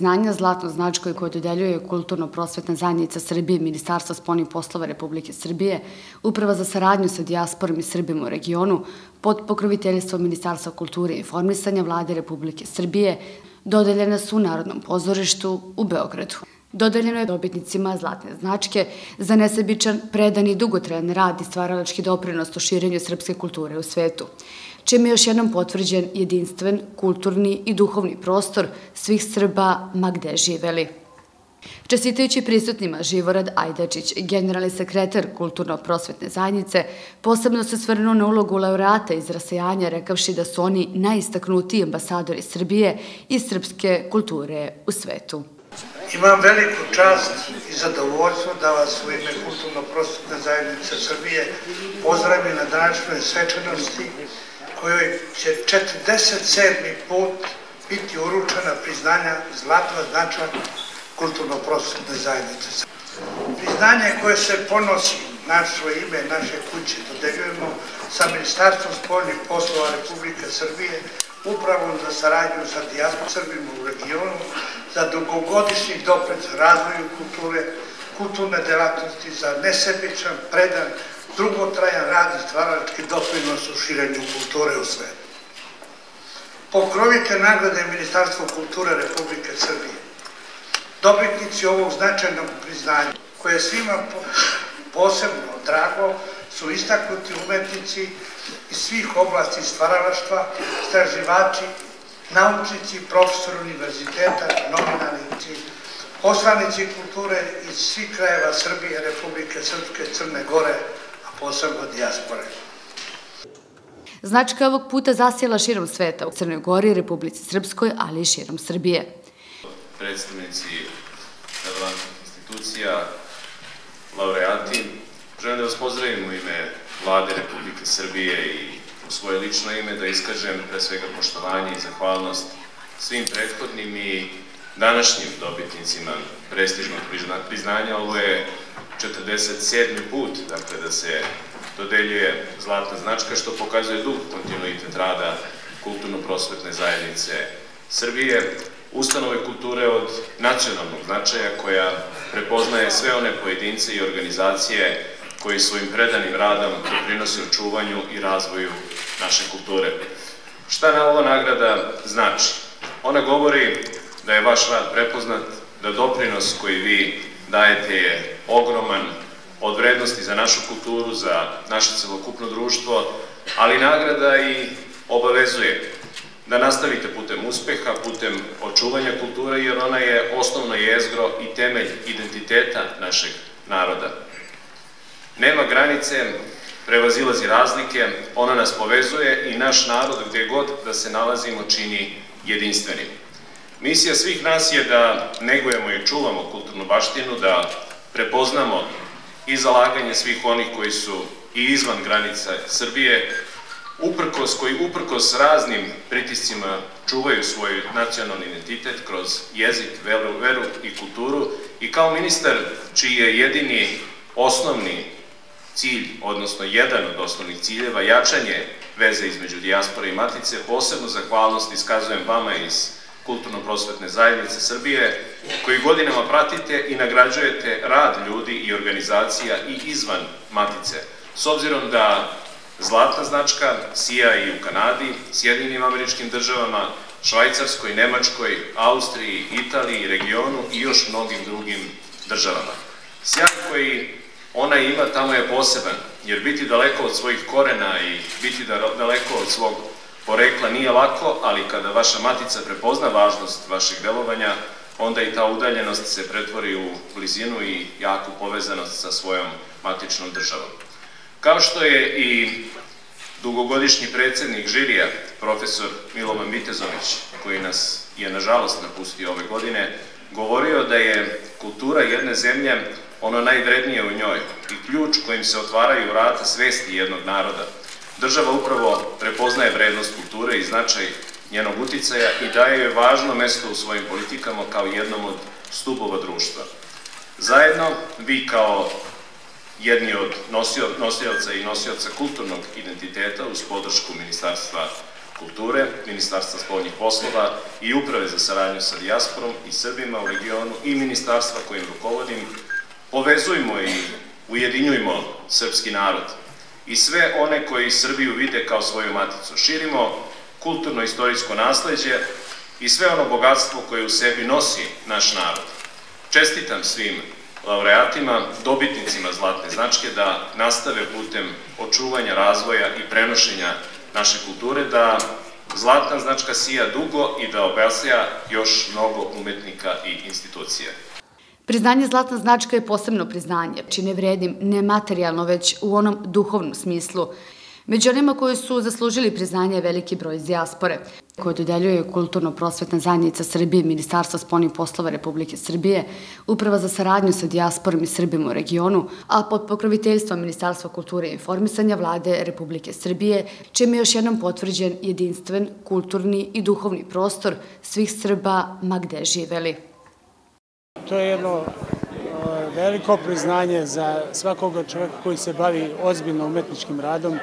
priznanja zlatno značkoj koje dodeljuje Kulturno-prosvetna zajednica Srbije Ministarstva spolnih poslova Republike Srbije, Uprava za saradnju sa dijasporom i Srbima u regionu, pod pokroviteljstvom Ministarstva kulture i informisanja Vlade Republike Srbije, dodeljena su u Narodnom pozorištu u Beogradu. Dodeljeno je dobitnicima zlatne značke za nesebičan, predan i dugotrajan rad i stvaralački doprinos u širenju srpske kulture u svetu čime je još jednom potvrđen jedinstven, kulturni i duhovni prostor svih Srba ma gde živeli. Čestitajući prisutnima Živorad Ajdačić, generalni sekretar Kulturno-prosvetne zajednice, posebno se svrnuo na ulogu laureata iz rasejanja, rekavši da su oni najistaknutiji ambasadori Srbije i srpske kulture u svetu. Imam veliku čast i zadovoljstvo da vas u ime Kulturno-prosvetne zajednice Srbije pozdravim na današnjoj svečanosti kojoj će 47. put biti uručena priznanja zlatna znača kulturno-prosvetne zajednice. Priznanje koje se ponosi našo ime, naše kuće, dodeljujemo sa Ministarstvom spoljnih poslova Republike Srbije, upravom za saradnju sa dijaspom Srbima u regionu, za dugogodišnji dopred razvoju kulture, kulturne delatnosti, za nesebičan, predan dugotrajan rad i stvarački doprinos u širenju kulture u svetu. Pokrovite nagrade Ministarstva kulture Republike Srbije. Dobitnici ovog značajnog priznanja, koje je svima posebno drago, su istaknuti umetnici iz svih oblasti stvaralaštva, straživači, naučnici, profesori univerziteta, nominalnici, poslanici kulture iz svih krajeva Srbije, Republike Srpske, Crne Gore, posebno dijaspore. Značka ovog puta zasijela širom sveta u Crnoj Gori, Republici Srpskoj, ali i širom Srbije. Predstavnici relevantnih institucija, laureati, želim da vas pozdravim u ime vlade Republike Srbije i u svoje lično ime da iskažem pre svega poštovanje i zahvalnost svim prethodnim i današnjim dobitnicima prestižnog priznanja. Ovo je 47. put dakle, da se dodeljuje zlatna značka, što pokazuje dug kontinuitet rada kulturno-prosvetne zajednice Srbije, ustanove kulture od nacionalnog značaja koja prepoznaje sve one pojedince i organizacije koji svojim predanim radom doprinose očuvanju i razvoju naše kulture. Šta na ova nagrada znači? Ona govori da je vaš rad prepoznat, da doprinos koji vi dajete je ogroman od vrednosti za našu kulturu, za naše celokupno društvo, ali nagrada i obavezuje da nastavite putem uspeha, putem očuvanja kulture, jer ona je osnovno jezgro i temelj identiteta našeg naroda. Nema granice, prevazilazi razlike, ona nas povezuje i naš narod gde god da se nalazimo čini jedinstvenim. Misija svih nas je da negujemo i čuvamo kulturnu baštinu, da prepoznamo i zalaganje svih onih koji su i izvan granica Srbije, uprkos, koji uprkos raznim pritiscima čuvaju svoj nacionalni identitet kroz jezik, veru, veru i kulturu i kao ministar čiji je jedini osnovni cilj, odnosno jedan od osnovnih ciljeva, jačanje veze između dijaspore i matice, posebno zahvalnost iskazujem vama iz Kulturno-prosvetne zajednice Srbije, koji godinama pratite i nagrađujete rad ljudi i organizacija i izvan Matice. S obzirom da zlatna značka sija i u Kanadi, Sjedinim američkim državama, Švajcarskoj, Nemačkoj, Austriji, Italiji, regionu i još mnogim drugim državama. Sjaj koji ona ima tamo je poseban, jer biti daleko od svojih korena i biti daleko od svog porekla nije lako, ali kada vaša matica prepozna važnost vašeg delovanja, onda i ta udaljenost se pretvori u blizinu i jaku povezanost sa svojom matičnom državom. Kao što je i dugogodišnji predsednik žirija, profesor Milovan Vitezović, koji nas je nažalost napustio ove godine, govorio da je kultura jedne zemlje ono najvrednije u njoj i ključ kojim se otvaraju vrata svesti jednog naroda – Država upravo prepoznaje vrednost kulture i značaj njenog uticaja i daje joj važno mesto u svojim politikama kao jednom od stubova društva. Zajedno, vi kao jedni od nosioca i nosioca kulturnog identiteta uz podršku Ministarstva kulture, Ministarstva spoljnih poslova i Uprave za saradnju sa dijasporom i Srbima u regionu i Ministarstva kojim rukovodim, povezujmo i ujedinjujmo srpski narod i sve one koji Srbiju vide kao svoju maticu. Širimo kulturno-istorijsko nasleđe i sve ono bogatstvo koje u sebi nosi naš narod. Čestitam svim laureatima, dobitnicima zlatne značke da nastave putem očuvanja, razvoja i prenošenja naše kulture, da zlatna značka sija dugo i da obesija još mnogo umetnika i institucija. Priznanje Zlatna značka je posebno priznanje, čine vredim ne materijalno, već u onom duhovnom smislu. Među onima koji su zaslužili priznanje je veliki broj iz dijaspore, koje dodeljuje Kulturno-prosvetna zajednica Srbije, Ministarstva spolnih poslova Republike Srbije, Uprava za saradnju sa dijasporom i Srbima u regionu, a pod pokroviteljstvom Ministarstva kulture i informisanja vlade Republike Srbije, čim je još jednom potvrđen jedinstven, kulturni i duhovni prostor svih Srba ma gde živeli. To je jedno veliko priznanje za svakoga čoveka koji se bavi ozbiljno umetničkim radom,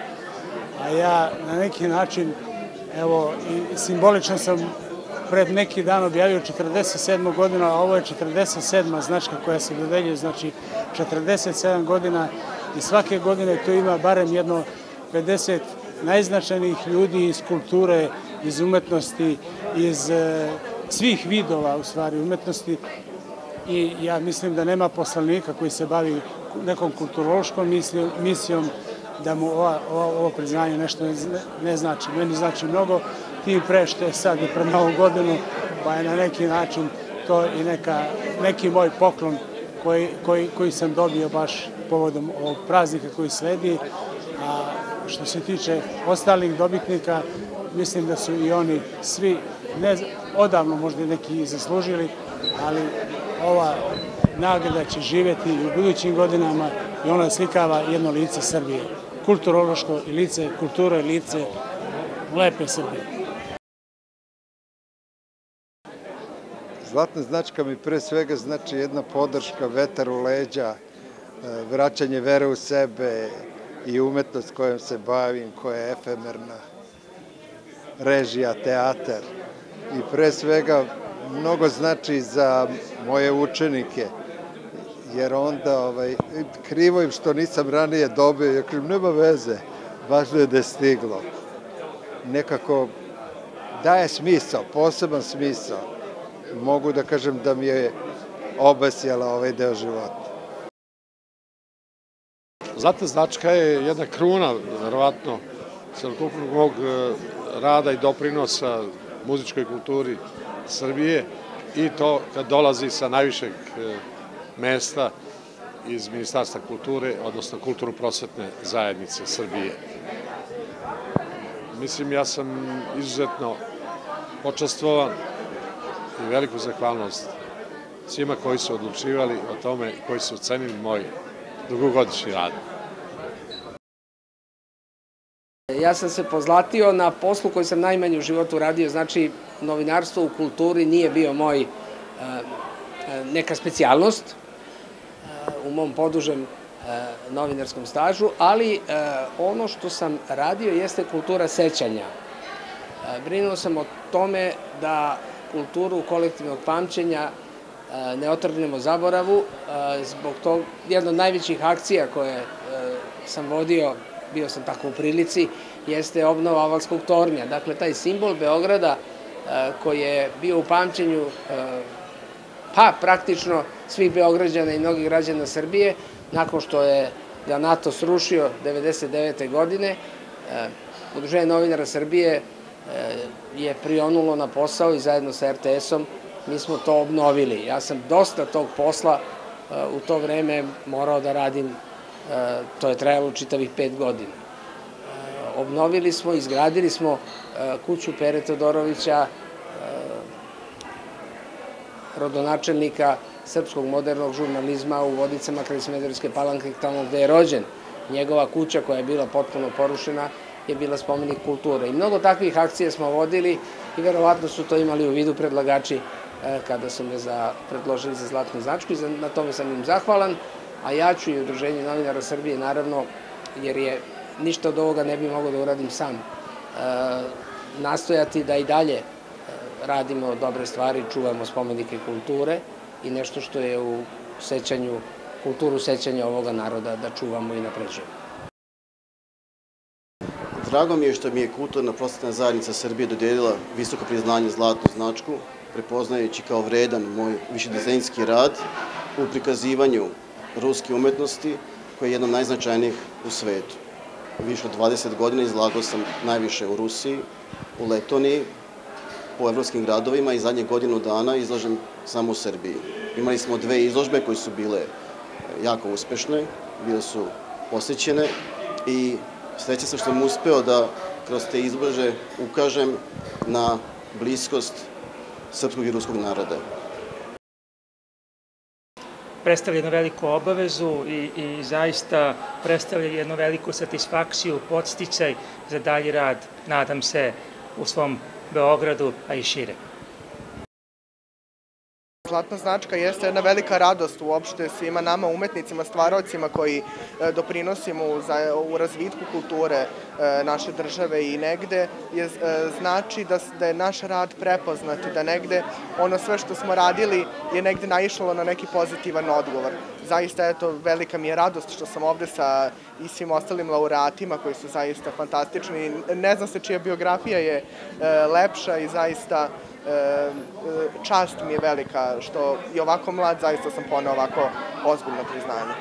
a ja na neki način, evo, i simbolično sam pred neki dan objavio 47. godina, a ovo je 47. značka koja se dodeljuje, znači 47 godina i svake godine to ima barem jedno 50 najznačajnijih ljudi iz kulture, iz umetnosti, iz e, svih vidova u stvari umetnosti i ja mislim da nema poslanika koji se bavi nekom kulturološkom misijom da mu ova, ova, ovo priznanje nešto ne, ne znači. Meni znači mnogo, tim pre što je sad i pred novu godinu, pa je na neki način to i neka, neki moj poklon koji, koji, koji sam dobio baš povodom ovog praznika koji sledi. A što se tiče ostalih dobitnika, mislim da su i oni svi ne, odavno možda neki i zaslužili, ali ova nagrada će živeti u budućim godinama i ona slikava jedno lice Srbije. Kulturološko lice, kultura i lice lepe Srbije. Zlatna značka mi pre svega znači jedna podrška, vetar u leđa, e, vraćanje vere u sebe i umetnost kojom se bavim, koja je efemerna, režija, teatar i pre svega mnogo znači za moje učenike, jer onda ovaj, krivo im što nisam ranije dobio, jer im nema veze, važno je da je stiglo. Nekako daje smisao, poseban smisao. Mogu da kažem da mi je obesjela ovaj deo života. Zlatna značka je jedna kruna, verovatno, celokupnog mog e, rada i doprinosa muzičkoj kulturi Srbije i to kad dolazi sa najvišeg e, mesta iz Ministarstva kulture, odnosno kulturno-prosvetne zajednice Srbije. Mislim, ja sam izuzetno počastvovan i veliku zahvalnost svima koji su odlučivali o tome koji su ocenili moj dugogodišnji rad. Ja sam se pozlatio na poslu koji sam najmanje u životu radio, znači novinarstvo u kulturi nije bio moj e, e, neka specijalnost e, u mom podužem novinarskom stažu, ali ono što sam radio jeste kultura sećanja. Brinuo sam o tome da kulturu kolektivnog pamćenja ne otrgnemo zaboravu, zbog tog jedna od najvećih akcija koje sam vodio bio sam tako u prilici, jeste obnova Avalskog tornja. Dakle, taj simbol Beograda e, koji je bio u pamćenju e, pa praktično svih Beograđana i mnogih građana Srbije, nakon što je ga NATO srušio 99. godine, e, Udruženje novinara Srbije je prionulo na posao i zajedno sa RTS-om mi smo to obnovili. Ja sam dosta tog posla u to vreme morao da radim to je trajalo čitavih pet godina. E, obnovili smo, izgradili smo e, kuću Pere Todorovića, rodonačelnika srpskog modernog žurnalizma u Vodicama kraj Smederevske palanke, tamo gde je rođen. Njegova kuća koja je bila potpuno porušena je bila spomenik kulture. I mnogo takvih akcija smo vodili i verovatno su to imali u vidu predlagači kada su me predložili za zlatnu značku i na tome sam im zahvalan a ja ću i Udruženje novinara Srbije, naravno, jer je ništa od ovoga ne bi mogao da uradim sam. E, nastojati da i dalje radimo dobre stvari, čuvamo spomenike kulture i nešto što je u sećanju, kulturu sećanja ovoga naroda da čuvamo i napređujemo. Drago mi je što mi je kulturna prosvetna zajednica Srbije dodelila visoko priznanje zlatnu značku, prepoznajući kao vredan moj višedezenjski rad u prikazivanju ruske umetnosti, koja je jedna od najznačajnijih u svetu. Više od 20 godina izlagao sam najviše u Rusiji, u Letoniji, po evropskim gradovima i zadnje godinu dana izlažem samo u Srbiji. Imali smo dve izložbe koje su bile jako uspešne, bile su posjećene i srećan sam što sam uspeo da kroz te izlože ukažem na bliskost srpskog i ruskog naroda. Predstavlja jednu veliku obavezu i, i zaista predstavlja jednu veliku satisfakciju, podsticaj za dalji rad, nadam se, u svom Beogradu, a i šire. Zlatna značka jeste jedna velika radost uopšte svima nama umetnicima, stvarocima koji e, doprinosimo u, u razvitku kulture e, naše države i negde je, e, znači da, da je naš rad prepoznat i da negde ono sve što smo radili je negde naišlo na neki pozitivan odgovor. Zaista, eto, velika mi je radost što sam ovde sa i svim ostalim laureatima koji su zaista fantastični. Ne znam se čija biografija je lepša i zaista čast mi je velika što je ovako mlad, zaista sam ponao ovako ozbiljno priznanje.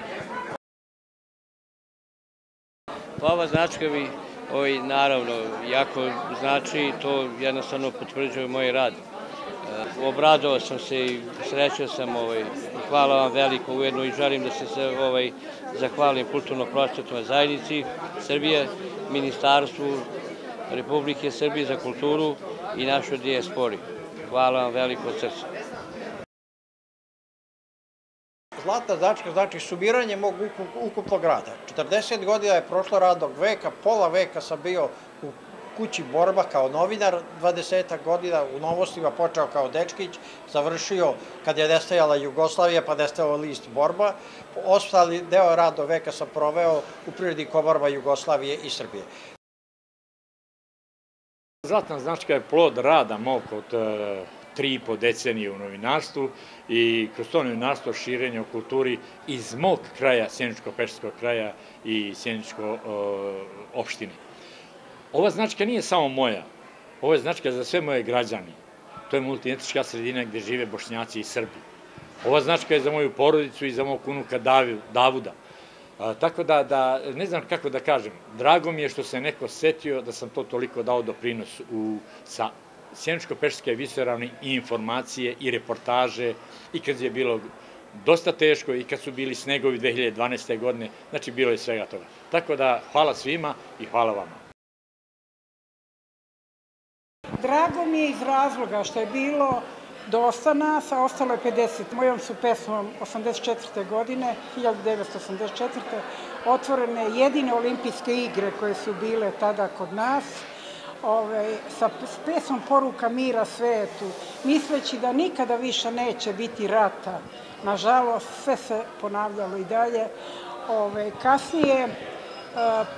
Pa ova značka mi ovaj, naravno jako znači to jednostavno potvrđuje moj rad. E, obradovao sam se i srećao sam, ovaj, hvala vam veliko ujedno i želim da se ovaj, zahvalim kulturno-prosvetnoj zajednici Srbije, Ministarstvu Republike Srbije za kulturu i našoj dijaspori. Hvala vam veliko od srca. Zlata značka znači sumiranje mog ukupnog rada. 40 godina je prošlo radnog veka, pola veka sam bio u kući Borba kao novinar, 20 godina u novostima počeo kao dečkić, završio kad je nestajala Jugoslavija pa nestajao list Borba. Ostali deo radnog veka sam proveo u prirodnih komorama Jugoslavije i Srbije. Zlatna značka je plod rada mog od e, tri i po decenije u novinarstvu i kroz to novinarstvo širenje o kulturi iz mog kraja, Sjeničko-Pešskog kraja i Sjeničko opštine. Ova značka nije samo moja, ovo je značka za sve moje građani. To je multietnička sredina gde žive bošnjaci i srbi. Ova značka je za moju porodicu i za mog unuka Davuda. A, tako da, da, ne znam kako da kažem, drago mi je što se neko setio da sam to toliko dao doprinos u, sa Sjeničko-Pešske visoravni i informacije i reportaže i kad je bilo dosta teško i kad su bili snegovi 2012. godine, znači bilo je svega toga. Tako da hvala svima i hvala vama. Drago mi je iz razloga što je bilo dosta nas, a ostalo je 50. Mojom su pesmom 84. godine, 1984. otvorene jedine olimpijske igre koje su bile tada kod nas, ove, sa pesmom poruka mira svetu, misleći da nikada više neće biti rata. Nažalost, sve se ponavljalo i dalje. Ove, kasnije,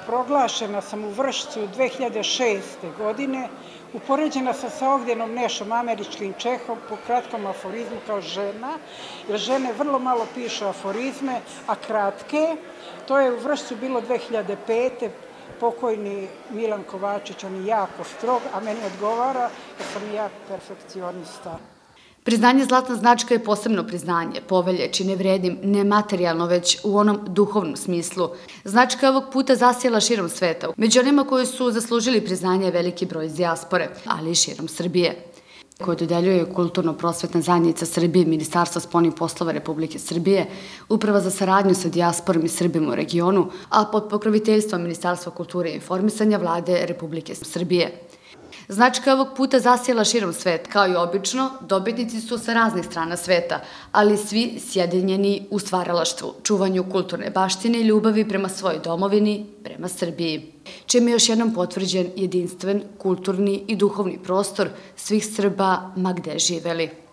proglašena sam u Vršcu 2006. godine, upoređena sam sa Ogdjenom Nešom, američkim Čehom, po kratkom aforizmu kao žena, jer žene vrlo malo pišu aforizme, a kratke. To je u Vršcu bilo 2005. Pokojni Milan Kovačić, on je jako strog, a meni odgovara, jer sam ja perfekcionista. Priznanje Zlatna značka je posebno priznanje, povelje, čine vredim ne materijalno, već u onom duhovnom smislu. Značka je ovog puta zasijela širom sveta. Među onima koji su zaslužili priznanje je veliki broj iz dijaspore, ali i širom Srbije koje dodeljuje Kulturno-prosvetna zajednica Srbije, Ministarstva spolnih poslova Republike Srbije, Uprava za saradnju sa dijasporom i Srbima u regionu, a pod pokroviteljstvom Ministarstva kulture i informisanja vlade Republike Srbije. Značka je ovog puta zasijela širom svet. Kao i obično, dobitnici su sa raznih strana sveta, ali svi sjedinjeni u stvaralaštvu, čuvanju kulturne baštine i ljubavi prema svojoj domovini, prema Srbiji. Čim je još jednom potvrđen jedinstven, kulturni i duhovni prostor svih Srba ma gde živeli.